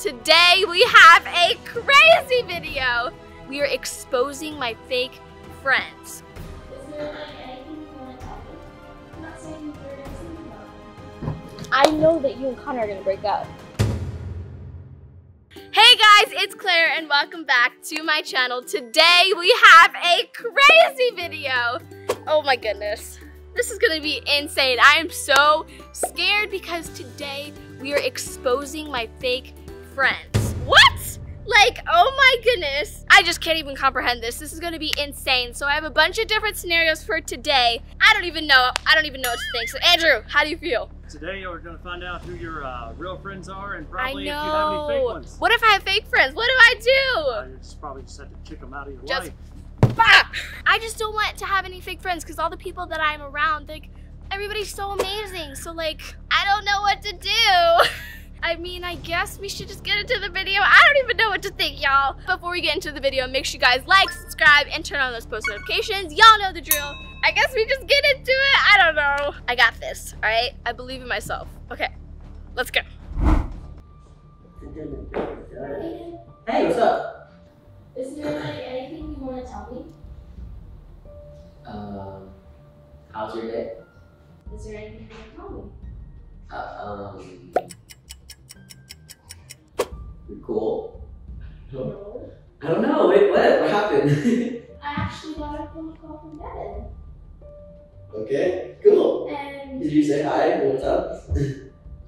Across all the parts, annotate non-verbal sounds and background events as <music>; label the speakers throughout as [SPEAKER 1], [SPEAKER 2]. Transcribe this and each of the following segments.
[SPEAKER 1] Today we have a crazy video. We are exposing my fake friends.
[SPEAKER 2] I know that you and Connor are gonna break up.
[SPEAKER 1] Hey guys, it's Claire and welcome back to my channel. Today we have a crazy video. Oh my goodness. This is gonna be insane. I am so scared because today we are exposing my fake friends. What? Like, oh my goodness. I just can't even comprehend this. This is gonna be insane. So I have a bunch of different scenarios for today. I don't even know. I don't even know what to think. So Andrew, how do you feel?
[SPEAKER 3] Today we're going to find out who your uh, real friends are and probably if you have any fake
[SPEAKER 1] know.
[SPEAKER 3] ones.
[SPEAKER 1] What if I have fake friends? What do I
[SPEAKER 3] Uh,
[SPEAKER 1] do?
[SPEAKER 3] you just probably just have to kick them out of your
[SPEAKER 1] Just-
[SPEAKER 3] life.
[SPEAKER 1] Bah! I just don't want to have any fake friends because all the people that I'm around, like, everybody's so amazing. So, like, I don't know what to do. <laughs> I mean, I guess we should just get into the video. I don't even know what to think, y'all. Before we get into the video, make sure you guys like, subscribe, and turn on those post notifications. Y'all know the drill. I guess we just get into it. I don't know. I got this, all right? I believe in myself. Okay, let's go.
[SPEAKER 4] Hey, what's up?
[SPEAKER 2] Is there like anything you want to tell me?
[SPEAKER 4] Um, how's your day?
[SPEAKER 2] Is there anything you want to tell me?
[SPEAKER 4] Uh, um, you're cool.
[SPEAKER 2] No.
[SPEAKER 4] I don't know. Wait, what? What happened? <laughs>
[SPEAKER 2] I actually got a phone call from Devin.
[SPEAKER 4] okay, cool.
[SPEAKER 2] And
[SPEAKER 4] Did you say hi? What's up?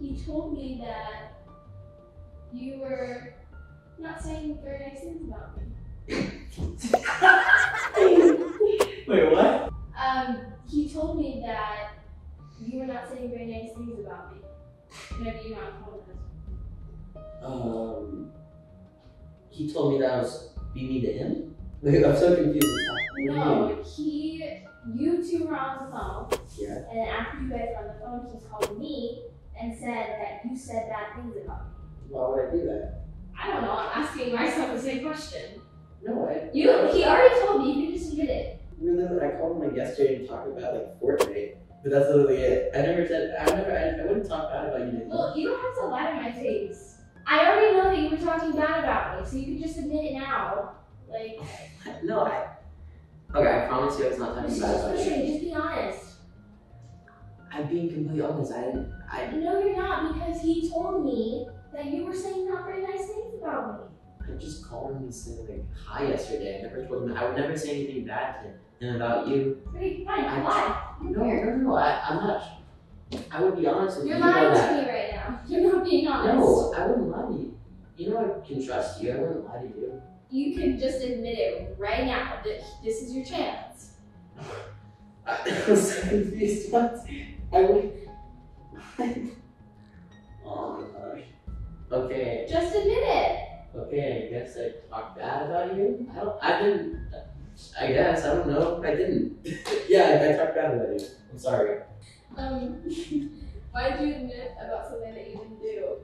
[SPEAKER 2] he told me that you were not saying very nice things about me. <laughs>
[SPEAKER 4] Wait, what?
[SPEAKER 2] Um, he told me that you were not saying very nice things about me. Whenever you not told us.
[SPEAKER 4] Um, he told me that I was mean to him. <laughs> Wait, I'm so confused.
[SPEAKER 2] No, he, you two were on the phone,
[SPEAKER 4] Yeah.
[SPEAKER 2] and then after you guys were on the phone, he called me and said that you said bad things about me.
[SPEAKER 4] Why would I do that?
[SPEAKER 2] I don't know. I'm asking myself the same question.
[SPEAKER 4] No, I.
[SPEAKER 2] You, he already told me. You can just admit it.
[SPEAKER 4] Really, I called him like yesterday to talk about like Fortnite, but that's literally it. I never said. I never. I, I wouldn't talk bad about you.
[SPEAKER 2] Well, you don't have to lie to my face. I already know that you were talking bad about me, so you can just admit it now. Like, <laughs>
[SPEAKER 4] No, I. Okay, I promise you I was not talking bad about you.
[SPEAKER 2] Just be honest.
[SPEAKER 4] I'm being completely honest. I didn't. I,
[SPEAKER 2] No, you're not, because he told me that you were saying not very nice things about me.
[SPEAKER 4] I just called him and said like hi yesterday. I never told him. I would never say anything bad to him about you.
[SPEAKER 2] Okay, fine,
[SPEAKER 4] I-
[SPEAKER 2] lie.
[SPEAKER 4] No, no, no. I, I'm not. I would be honest with
[SPEAKER 2] You're
[SPEAKER 4] you. You know
[SPEAKER 2] lying to
[SPEAKER 4] that.
[SPEAKER 2] me right now. <laughs> You're not being honest.
[SPEAKER 4] No, I wouldn't lie to you. You know I can trust you. I wouldn't lie to you.
[SPEAKER 2] You can just admit it right now. That This is your chance. <laughs>
[SPEAKER 4] I was so confused. What? I would. oh my gosh. Okay.
[SPEAKER 2] Just admit it.
[SPEAKER 4] Okay, I guess I talked bad about you. I don't. I didn't. I guess I don't know. I didn't. <laughs> yeah, I, I talked bad about you. I'm sorry.
[SPEAKER 2] Um, why did you admit about something that you didn't do?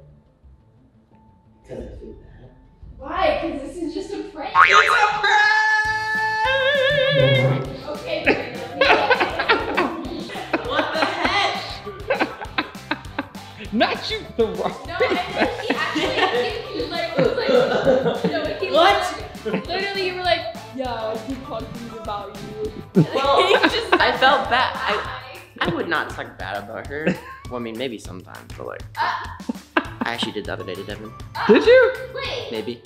[SPEAKER 4] Because I feel bad.
[SPEAKER 2] Why? Because this is just a prank. Okay, fair okay,
[SPEAKER 5] What the heck?
[SPEAKER 6] Not you, the wrong.
[SPEAKER 2] No, and then he actually, he like, was like, no, he
[SPEAKER 5] What?
[SPEAKER 2] Was, literally, you were like, yeah, I keep talking about you.
[SPEAKER 5] Well, <laughs>
[SPEAKER 2] He just
[SPEAKER 5] I felt bad. I,
[SPEAKER 2] Hi.
[SPEAKER 5] I would not talk bad about her. <laughs> Well, I mean, maybe sometimes, but like,
[SPEAKER 2] Ah,
[SPEAKER 5] I actually did the other day to Devin.
[SPEAKER 6] Did you?
[SPEAKER 2] wait.
[SPEAKER 5] Maybe.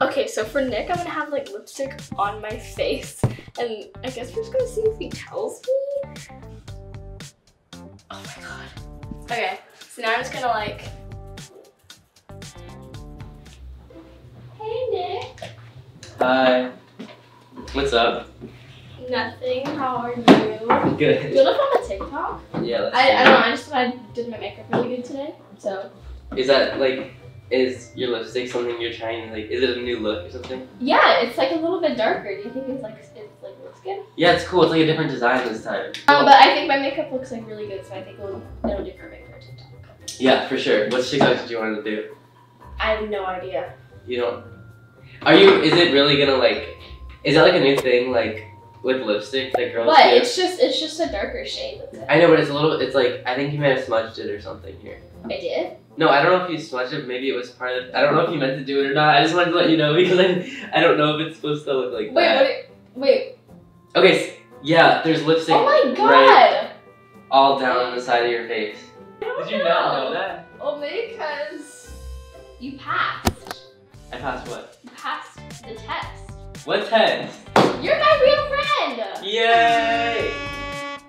[SPEAKER 1] Okay, so for Nick, I'm gonna have like lipstick on my face, and I guess we're just gonna see if he tells me. Oh my god. Okay, so now I'm just gonna like.
[SPEAKER 2] Hey, Nick.
[SPEAKER 7] Hi. What's up?
[SPEAKER 1] Nothing. How are you?
[SPEAKER 7] Good.
[SPEAKER 1] You look on the TikTok.
[SPEAKER 7] Yeah. Let's
[SPEAKER 1] I, I don't know. I just thought I did my makeup really good today. So
[SPEAKER 7] Is that like, is your lipstick something you're trying? Like, is it a new look or something?
[SPEAKER 1] yeah, it's like a little bit darker. Do you think it's like it's like looks good?
[SPEAKER 7] Yeah, it's cool. It's like a different design this time.
[SPEAKER 1] Um, but I think my makeup looks like really good, so I think it'll it'll do perfect for TikTok.
[SPEAKER 7] Yeah, for sure. What TikTok did you want to do?
[SPEAKER 1] I have no idea.
[SPEAKER 7] You don't. Are you? Is it really gonna like? Is that like a new thing? Like,
[SPEAKER 4] with lipstick that girls
[SPEAKER 8] But
[SPEAKER 4] do.
[SPEAKER 8] it's just it's just a darker shade.
[SPEAKER 4] I know, but it's a little. It's like I think you might have smudged it or something here.
[SPEAKER 8] I did.
[SPEAKER 4] No, I don't know if you smudged it. Maybe it was part of. I don't know if you meant to do it or not. I just wanted to let you know <laughs> because I, I don't know if it's supposed to look like
[SPEAKER 8] Wait,
[SPEAKER 4] that.
[SPEAKER 8] wait, wait.
[SPEAKER 4] Okay, s- yeah, there's lipstick
[SPEAKER 8] Oh my god.
[SPEAKER 4] right all down the side of your face.
[SPEAKER 8] I don't
[SPEAKER 4] Did you not know that?
[SPEAKER 8] Well, maybe because you passed.
[SPEAKER 4] I passed what?
[SPEAKER 8] You passed the test.
[SPEAKER 4] What test?
[SPEAKER 8] You're my real friend.
[SPEAKER 4] Yay!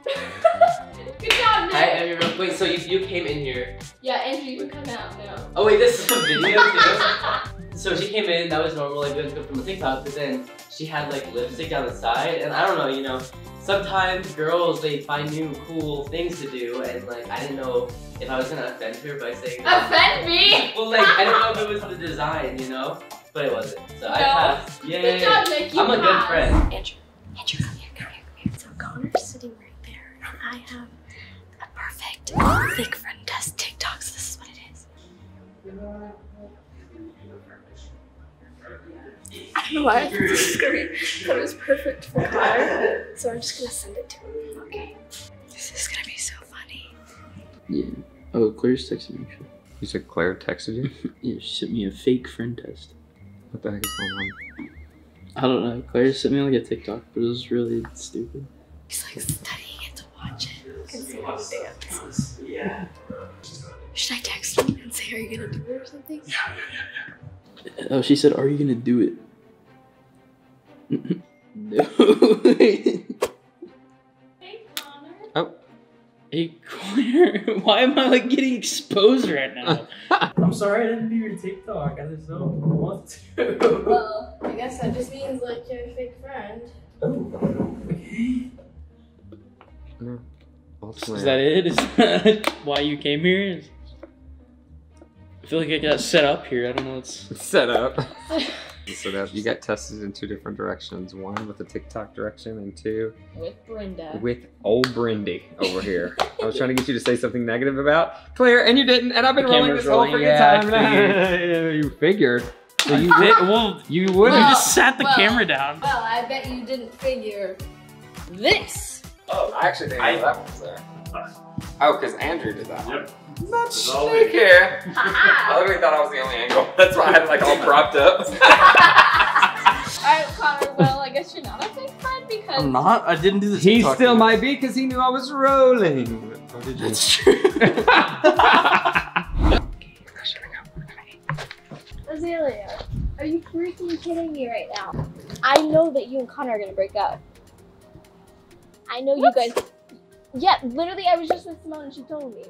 [SPEAKER 4] <laughs>
[SPEAKER 8] Good job, Nick.
[SPEAKER 4] I am your real. Wait, so you, you came in here.
[SPEAKER 8] Yeah, Andrew, you can come out now.
[SPEAKER 4] Oh wait, this is a video <laughs> too. so she came in, that was normal, like good from the TikTok, but then she had like lipstick down the side, and I don't know, you know, sometimes girls they find new cool things to do, and like I didn't know if I was gonna offend her by saying that.
[SPEAKER 8] Offend me?
[SPEAKER 4] Well, like I don't know if it was the <laughs> design, you know, but it wasn't. So I
[SPEAKER 8] No.
[SPEAKER 4] passed. Yay!
[SPEAKER 8] Good job, Nick. You
[SPEAKER 4] I'm a good friend.
[SPEAKER 1] Andrew, Andrew, come here, come here, come here. So Connor's sitting right there, and I have a perfect fake friend test TikToks. This is what it is. I don't know why I put this screen, but it was perfect for Connor. So I'm just gonna send it to him. Okay. This is gonna be so funny.
[SPEAKER 9] Yeah. Oh, Claire's texted me.
[SPEAKER 2] You said Claire texted you? <laughs>
[SPEAKER 9] Yeah, she sent me a fake friend test.
[SPEAKER 2] What the heck is going on?
[SPEAKER 9] I don't know. Claire sent me like a TikTok, but it was really stupid.
[SPEAKER 1] He's like studying it to watch it. And see how he dances.
[SPEAKER 4] Yeah.
[SPEAKER 1] Should I text him and say, Are you gonna do it or something? Yeah, yeah, yeah, yeah.
[SPEAKER 9] Oh, she said, "Are you gonna do it?" <laughs> no. <laughs>
[SPEAKER 8] hey,
[SPEAKER 9] Claire, <laughs> why am I like getting exposed right now? <laughs>
[SPEAKER 4] I'm sorry I didn't do your TikTok. I just don't want to.
[SPEAKER 8] Well, <laughs> I guess that just means like you're a fake friend.
[SPEAKER 2] Ultimately,
[SPEAKER 9] Is that it? Is that why you came here? I feel like I got set up here. I don't know what's.
[SPEAKER 2] set up? So that you got tested in two different directions. One with the TikTok direction, and two
[SPEAKER 8] With Brenda.
[SPEAKER 2] with old Brindy over here. I was trying to get you to say something negative about Claire, and you didn't. And I've been
[SPEAKER 9] The
[SPEAKER 2] rolling
[SPEAKER 9] camera's
[SPEAKER 2] this whole
[SPEAKER 9] rolling,
[SPEAKER 2] freaking
[SPEAKER 9] yeah, I
[SPEAKER 2] time. <laughs> you figured. So you
[SPEAKER 9] I
[SPEAKER 2] would.
[SPEAKER 9] fit- well,
[SPEAKER 2] You
[SPEAKER 9] you
[SPEAKER 2] would.
[SPEAKER 8] Well-
[SPEAKER 9] just sat the
[SPEAKER 8] well-
[SPEAKER 9] camera down.
[SPEAKER 8] Well, I bet you didn't figure this.
[SPEAKER 2] Oh, I actually didn't know that was there. Oh, because Andrew did that.
[SPEAKER 3] Yep.
[SPEAKER 2] Not
[SPEAKER 3] It's all
[SPEAKER 2] sneak
[SPEAKER 3] me.
[SPEAKER 2] here. I
[SPEAKER 8] Haha.
[SPEAKER 2] literally thought I was the only angle. That's why I had like all <laughs> propped up.
[SPEAKER 8] Alright, Connor, well, I guess you're not a big fan because.
[SPEAKER 9] I'm not. I didn't do the
[SPEAKER 2] he
[SPEAKER 9] TikTok
[SPEAKER 2] still
[SPEAKER 9] yet.
[SPEAKER 2] might be because he knew I was rolling. Oh, did you?
[SPEAKER 9] That's true. <laughs>
[SPEAKER 1] Azalea, are you freaking kidding me right now? I know that you and Connor are gonna break up. I know you guys. Yeah, literally, I was just with Symonne and she told me.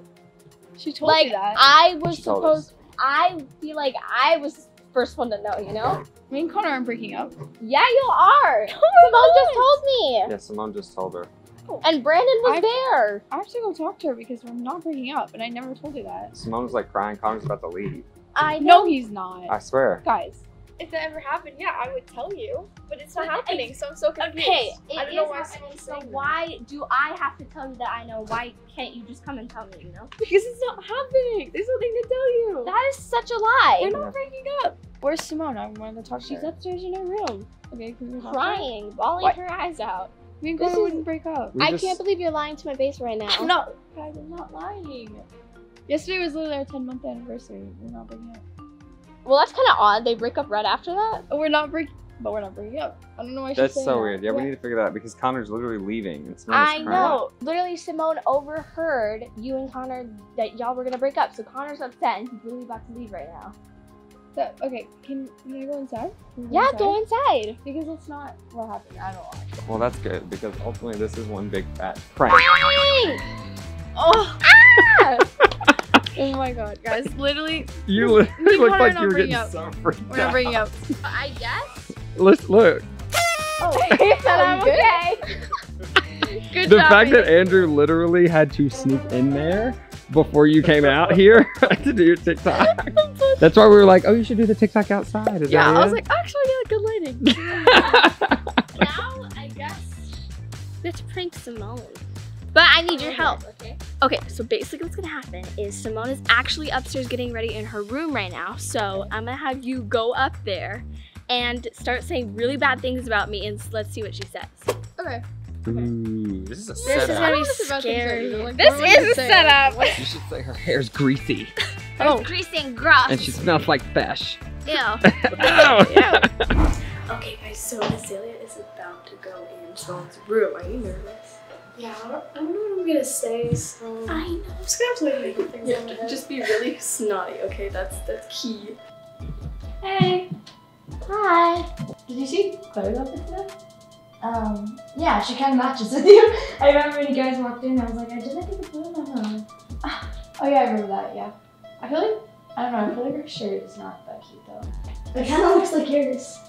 [SPEAKER 8] She told
[SPEAKER 1] like,
[SPEAKER 8] you that.
[SPEAKER 1] I was
[SPEAKER 2] She told us.
[SPEAKER 1] supposed. I feel like I was first one to know. You know?
[SPEAKER 8] Me and Connor aren't breaking up.
[SPEAKER 1] Yeah, you are. <laughs> Symonne just told me,
[SPEAKER 2] Yeah, Symonne just told her. Oh.
[SPEAKER 1] and Brandon was
[SPEAKER 8] I-
[SPEAKER 1] there.
[SPEAKER 8] I have to go talk to her because we're not breaking up, and I never told her that.
[SPEAKER 2] Symonne's like crying. Connor's about to leave.
[SPEAKER 1] I know.
[SPEAKER 8] No, he's not.
[SPEAKER 2] I swear.
[SPEAKER 8] Guys,
[SPEAKER 10] If that ever happened, yeah, I would tell you. But it's not happening, so I'm so confused.
[SPEAKER 1] Okay,
[SPEAKER 10] I don't know
[SPEAKER 1] is
[SPEAKER 10] why
[SPEAKER 1] happening.
[SPEAKER 10] someone's
[SPEAKER 1] So
[SPEAKER 10] saying that.
[SPEAKER 1] why do I have to tell you that I know? Why can't you just come and tell me? You know?
[SPEAKER 8] because it's not happening. There's nothing to tell you.
[SPEAKER 1] That is such a lie.
[SPEAKER 8] We're not breaking up. Where's Symonne? I wanted to talk to
[SPEAKER 1] She's
[SPEAKER 8] her.
[SPEAKER 1] upstairs in her room,
[SPEAKER 8] Okay, can we talk to her?
[SPEAKER 1] crying, bawling
[SPEAKER 8] What?
[SPEAKER 1] her eyes out.
[SPEAKER 8] Me and
[SPEAKER 1] This
[SPEAKER 8] wouldn't break up.
[SPEAKER 2] We
[SPEAKER 1] I
[SPEAKER 2] just-
[SPEAKER 1] can't believe you're lying to my face right now.
[SPEAKER 8] I'm. Guys, I'm not lying. Yesterday was literally our 10 month anniversary. We're not breaking up.
[SPEAKER 1] Well, that's kind of odd. They break up right after that.
[SPEAKER 8] Oh, we're not breaking. But we're not breaking up. I don't know why she's
[SPEAKER 2] That's
[SPEAKER 8] saying
[SPEAKER 2] so
[SPEAKER 8] that.
[SPEAKER 2] weird. Yeah, we need to figure that out because Connor's literally leaving. And Symonne's
[SPEAKER 1] I
[SPEAKER 2] crying.
[SPEAKER 1] know. Literally, Symonne overheard you and Connor that y'all were gonna break up. So Connor's upset and he's really about to leave right now.
[SPEAKER 8] So, okay, can, can I go inside? Can we
[SPEAKER 1] Yeah,
[SPEAKER 8] inside?
[SPEAKER 1] go inside.
[SPEAKER 8] Because it's not what happened. I don't want.
[SPEAKER 2] Well, that's good because ultimately this is one big fat prank. <laughs>
[SPEAKER 8] Oh. Ah! <laughs> oh my god, guys! <laughs> Literally,
[SPEAKER 2] You
[SPEAKER 8] Me
[SPEAKER 2] look
[SPEAKER 8] and Connor are
[SPEAKER 2] like you were getting
[SPEAKER 8] up.
[SPEAKER 2] so freaked
[SPEAKER 8] we're not
[SPEAKER 2] out.
[SPEAKER 8] breaking up.
[SPEAKER 1] I guess.
[SPEAKER 2] Let's look.
[SPEAKER 1] Oh, he <laughs> said <laughs> I'm
[SPEAKER 8] Good.
[SPEAKER 1] okay.
[SPEAKER 8] Good
[SPEAKER 2] The
[SPEAKER 8] job.
[SPEAKER 2] fact that Andrew literally had to sneak in there before you came out here to do your TikTok. That's why we were like, oh, you should do the TikTok outside. Is
[SPEAKER 8] yeah,
[SPEAKER 2] that
[SPEAKER 8] I was
[SPEAKER 2] it?
[SPEAKER 8] like, actually, yeah, good lighting.
[SPEAKER 1] now I guess we have to prank Symonne. But I need your help, okay? Okay, so basically what's gonna happen is Symonne is actually upstairs getting ready in her room right now. So I'm gonna have you go up there and start saying really bad things about me and let's see what she says. Okay.
[SPEAKER 2] Ooh, this is a
[SPEAKER 1] This is
[SPEAKER 2] setup.
[SPEAKER 1] gonna
[SPEAKER 10] This is about to be
[SPEAKER 1] scary.
[SPEAKER 10] Like,
[SPEAKER 1] This
[SPEAKER 10] what am I gonna
[SPEAKER 1] is a
[SPEAKER 10] say?
[SPEAKER 1] setup.
[SPEAKER 2] You should say her hair's greasy <laughs>
[SPEAKER 1] Oh. Greasy and gross.
[SPEAKER 2] and she smells like fish.
[SPEAKER 1] Ew. <laughs> <laughs>
[SPEAKER 2] oh.
[SPEAKER 1] Okay, guys, so Azalea is about to go in someone's room. Are you nervous?
[SPEAKER 10] Yeah, I don't, I don't know what I'm gonna say, so
[SPEAKER 1] I know.
[SPEAKER 10] I'm just gonna have to like make things in my
[SPEAKER 1] Yeah,
[SPEAKER 10] head.
[SPEAKER 1] just be really <laughs> snotty, okay? That's that's key.
[SPEAKER 11] Hey,
[SPEAKER 1] Hi.
[SPEAKER 11] did you see Chloe's outfit today? Um, yeah, she kind of matches with you. <laughs> I remember when you guys walked in, I was like, I did I get the blue one? Oh yeah, I remember that. Yeah, I feel like I don't know. I feel like her shirt is not that cute though. It kind of looks like yours.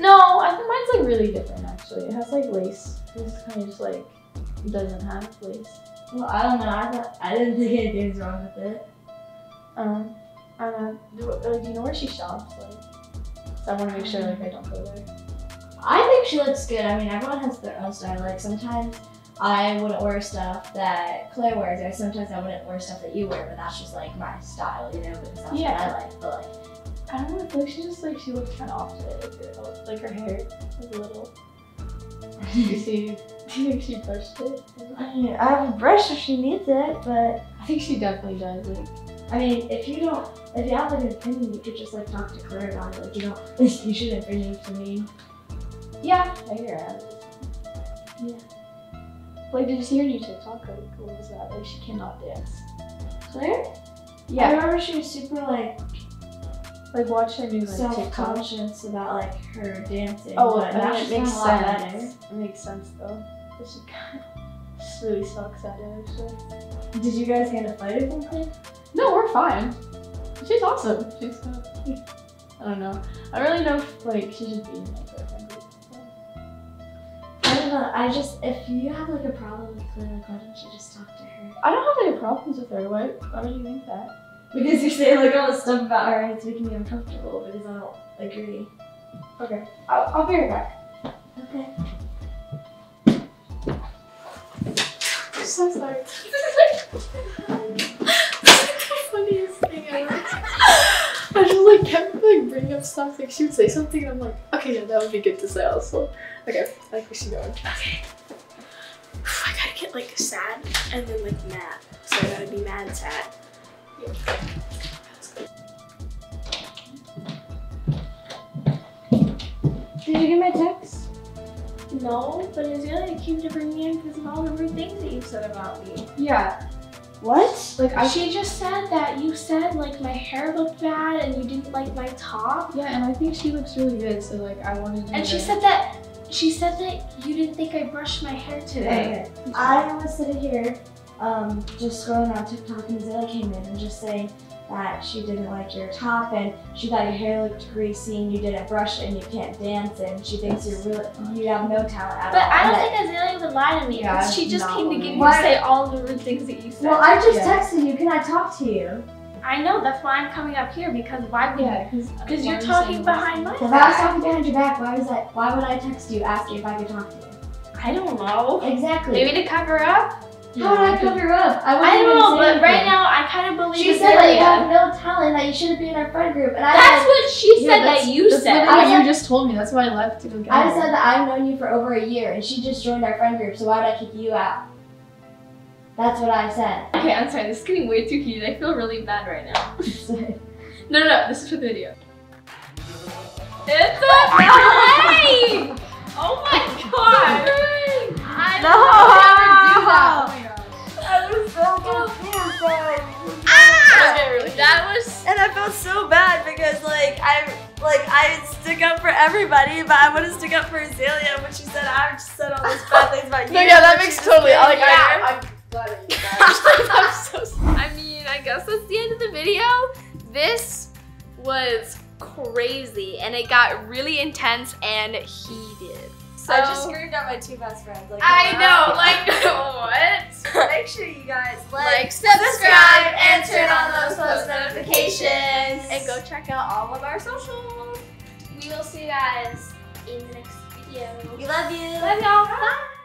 [SPEAKER 11] No, I think mine's like really different actually. It has like lace. It's kind of just like it doesn't have a place. Well, I don't know. I thought I didn't think anything was wrong with it. Um, I don't know. Do, like, do you know where she shops? Like, so I want to make sure like I don't go there. I think she looks good. I mean, everyone has their own style. Like sometimes I wouldn't wear stuff that Claire wears, or sometimes I wouldn't wear stuff that you wear, but that's just like my style, you know, because that's
[SPEAKER 1] Yeah.
[SPEAKER 11] what I like. But like, I don't know. I feel like she just like she looks kind of off today. Like, her, like her hair is a little. <laughs> You see? You think she brushed it? I mean, I have a brush if she needs it, but I think she definitely does. Like, I mean, if you don't, if you have like an opinion, you could just like talk to Claire about it. Like, you don't, <laughs> you shouldn't bring it to me. Yeah, I hear it. Yeah. Like, did you see her new TikTok? Like, what was that? Like, she cannot dance. Claire? Yeah. I remember she was super like like watch her new like TikTok. self-conscious about like her dancing.
[SPEAKER 1] Oh,
[SPEAKER 11] but
[SPEAKER 1] I mean, it makes
[SPEAKER 11] gotten a lot
[SPEAKER 1] sense.
[SPEAKER 11] It makes sense though. But she kind of really sucks at it actually. Did you guys get in a fight or something? No, we're fine. She's awesome. She's uh, I don't know. I really know if like she should be in my boyfriend group. I don't know. I just if you have like a problem with Claire, like why don't you just talk to her? I don't have any problems with her. Why? Why would you think that? Because you're saying like all this stuff about her and it's making me uncomfortable because I don't agree. Okay, I'll, I'll be right back. Okay.
[SPEAKER 10] So sorry. funniest thing ever. I just like kept like bringing up stuff. Like she would say something, and I'm like, okay, yeah, that would be good to say also. Okay, I think we should go.
[SPEAKER 1] Okay. I gotta get like sad and then like mad. So I gotta be mad sad.
[SPEAKER 11] Did
[SPEAKER 1] No, but Azalea came to bring me in because of all the rude things that you said about me.
[SPEAKER 11] Yeah. What? Like I.
[SPEAKER 1] She just said that you said like my hair looked bad and you didn't like my top.
[SPEAKER 10] Yeah, and I think she looks really good. So like, I wanted.
[SPEAKER 1] to And she said that she said that you didn't think I brushed my hair today.
[SPEAKER 11] Okay. I was sitting here, um, just scrolling on TikTok, and Zilla came in and just saying that she didn't like your top and she thought your hair looked greasy and you didn't brush it and you can't dance and she thinks you're really you have no talent at
[SPEAKER 1] But
[SPEAKER 11] all.
[SPEAKER 1] But I don't
[SPEAKER 11] And
[SPEAKER 1] think Azalea would lie to me
[SPEAKER 11] Yeah,
[SPEAKER 1] she just came to
[SPEAKER 11] no.
[SPEAKER 1] get me to say all the rude things that you said.
[SPEAKER 11] Well, I just
[SPEAKER 10] Yeah.
[SPEAKER 11] texted you. Can I talk to you?
[SPEAKER 1] I know that's why I'm coming up here because why would
[SPEAKER 10] Yeah, because
[SPEAKER 1] Because you're talking behind my
[SPEAKER 11] If I was
[SPEAKER 1] back.
[SPEAKER 11] talking behind your back, why was that? Why would I text you asking if I could talk to you?
[SPEAKER 1] I don't know.
[SPEAKER 11] Exactly.
[SPEAKER 1] Maybe to cover up.
[SPEAKER 11] How would I cover up? I,
[SPEAKER 1] I don't know,
[SPEAKER 11] say
[SPEAKER 1] but right now I kind of believe
[SPEAKER 11] She said that you have no talent, that you shouldn't be in our friend group, and I
[SPEAKER 1] That's
[SPEAKER 11] said,
[SPEAKER 1] what she
[SPEAKER 10] Yeah,
[SPEAKER 1] said
[SPEAKER 10] that's-
[SPEAKER 1] that you
[SPEAKER 10] that's
[SPEAKER 1] said.
[SPEAKER 10] literally what
[SPEAKER 11] I
[SPEAKER 10] you just told me. That's why I left to go get
[SPEAKER 11] I
[SPEAKER 10] her.
[SPEAKER 11] said that I've known you for over a year, and she just joined our friend group, so why would I kick you out? That's what I said.
[SPEAKER 1] Okay, I'm sorry. This is getting way too heated. I feel really bad right now. <laughs> No, no, no. This is for the video. It's a prank! <laughs> Oh my god! I
[SPEAKER 11] No!
[SPEAKER 1] don't do that.
[SPEAKER 11] I was so confused,
[SPEAKER 1] Ah! That was.
[SPEAKER 12] And I felt so bad because like I like I stick up for everybody, but I wouldn't stick up for Azalea when she said I just said all these bad things about <laughs> you.
[SPEAKER 10] No, yeah, that makes totally.
[SPEAKER 12] didn't
[SPEAKER 10] I like.
[SPEAKER 12] care.
[SPEAKER 10] I, I'm glad that you <laughs>
[SPEAKER 1] I'm so sorry. <laughs> I mean, I guess that's the end of the video. This was crazy and it got really intense and heated. So
[SPEAKER 12] I just screamed at my two best friends. Like,
[SPEAKER 1] I
[SPEAKER 12] wow.
[SPEAKER 1] know, like <laughs> what? <laughs>
[SPEAKER 12] Make sure you guys
[SPEAKER 1] Like,
[SPEAKER 12] like,
[SPEAKER 1] subscribe and
[SPEAKER 12] and
[SPEAKER 1] turn
[SPEAKER 12] turn
[SPEAKER 1] on
[SPEAKER 12] on
[SPEAKER 1] those
[SPEAKER 12] those
[SPEAKER 1] post
[SPEAKER 12] post
[SPEAKER 1] notifications.
[SPEAKER 12] notifications.
[SPEAKER 1] And go check out all of our socials. We will see you guys in the next video.
[SPEAKER 12] We love you.
[SPEAKER 1] Love y'all. Bye.